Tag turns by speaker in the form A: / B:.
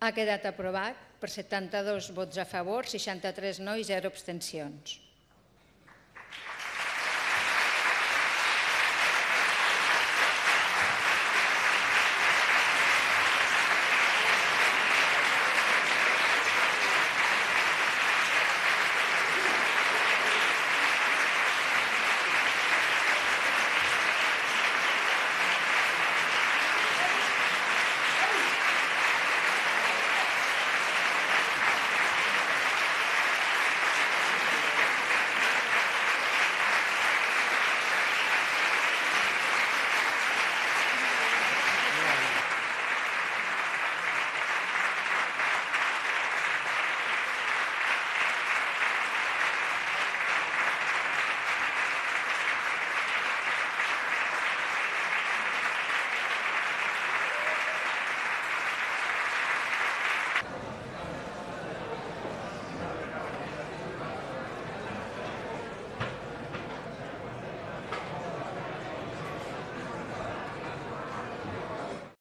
A: Ha quedat aprovat per 72 vots a favor, 63 no i 0 abstencions.